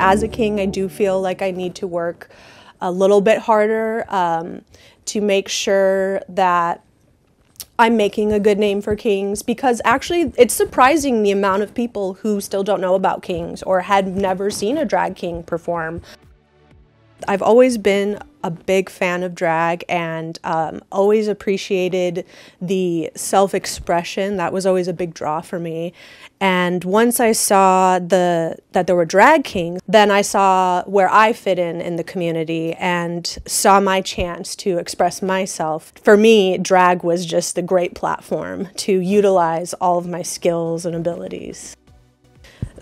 As a king, I do feel like I need to work a little bit harder um, to make sure that I'm making a good name for Kings because actually it's surprising the amount of people who still don't know about Kings or had never seen a drag king perform. I've always been a big fan of drag and um, always appreciated the self expression. That was always a big draw for me. And once I saw the that there were drag kings, then I saw where I fit in in the community and saw my chance to express myself. For me, drag was just a great platform to utilize all of my skills and abilities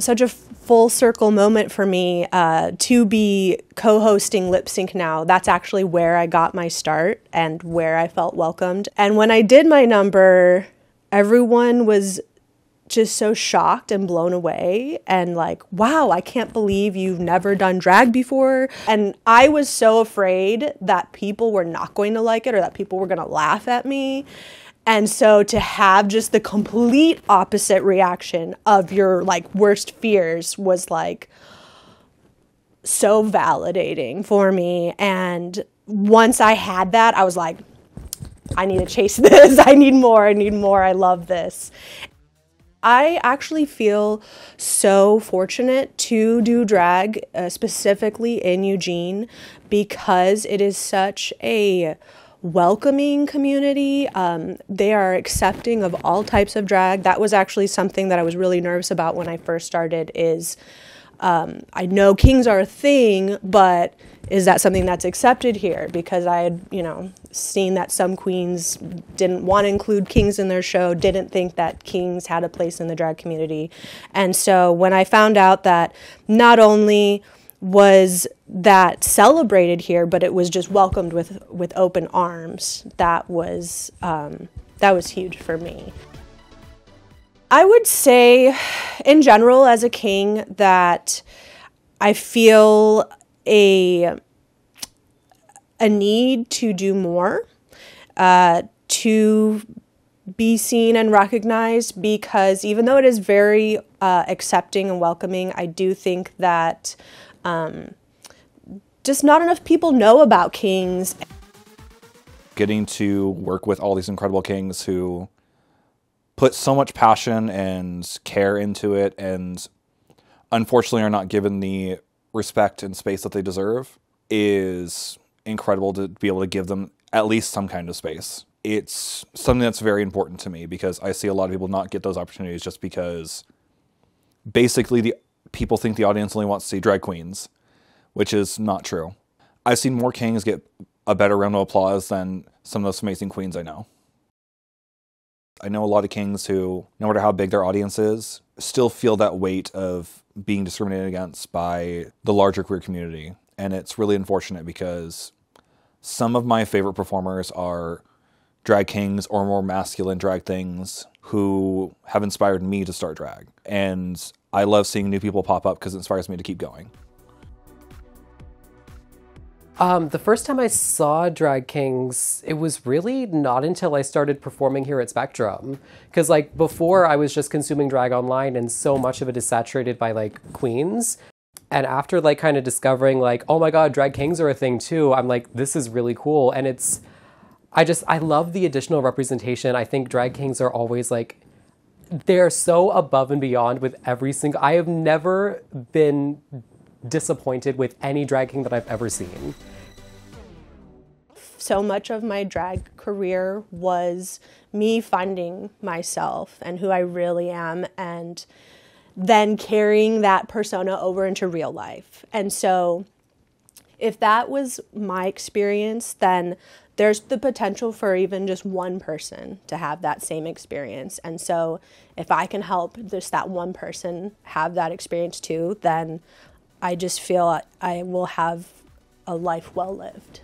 such a full circle moment for me uh, to be co-hosting lip sync now. That's actually where i got my start and where i felt welcomed. And when i did my number everyone was just so shocked and blown away and like wow i can't believe you've never done drag before. And i was so afraid that people were not going to like it or that people were going to laugh at me and so to have just the complete opposite reaction of your like worst fears was like so validating for me. And once I had that, I was like, I need to chase this. I need more. I need more. I love this. I actually feel so fortunate to do drag uh, specifically in Eugene because it is such a welcoming community. Um, they are accepting of all types of drag. That was actually something that I was really nervous about when I first started. Is um, I know kings are a thing, but is that something that's accepted here? Because I had, you know, seen that some queens didn't want to include kings in their show, didn't think that kings had a place in the drag community. And so when I found out that not only was that celebrated here, but it was just welcomed with with open arms. That was um, that was huge for me. I would say, in general, as a king, that I feel a a need to do more, uh, to be seen and recognized because even though it is very uh, accepting and welcoming, I do think that um, just not enough people know about kings. Getting to work with all these incredible kings who put so much passion and care into it and unfortunately are not given the respect and space that they deserve is incredible to be able to give them at least some kind of space. It's something that's very important to me because I see a lot of people not get those opportunities just because basically the people think the audience only wants to see drag queens, which is not true. I've seen more kings get a better round of applause than some of those amazing queens I know. I know a lot of kings who, no matter how big their audience is, still feel that weight of being discriminated against by the larger queer community. And it's really unfortunate because some of my favorite performers are drag kings or more masculine drag things who have inspired me to start drag. And I love seeing new people pop up because it inspires me to keep going. Um, the first time I saw Drag Kings, it was really not until I started performing here at Spectrum. Because, like, before I was just consuming drag online, and so much of it is saturated by, like, queens. And after, like, kind of discovering, like, oh my god, Drag Kings are a thing too, I'm like, this is really cool. And it's, I just, I love the additional representation. I think Drag Kings are always, like, they're so above and beyond with every single. I have never been disappointed with any drag king that I've ever seen. So much of my drag career was me finding myself and who I really am, and then carrying that persona over into real life. And so, if that was my experience, then there's the potential for even just one person to have that same experience. And so, if I can help just that one person have that experience too, then I just feel I will have a life well lived.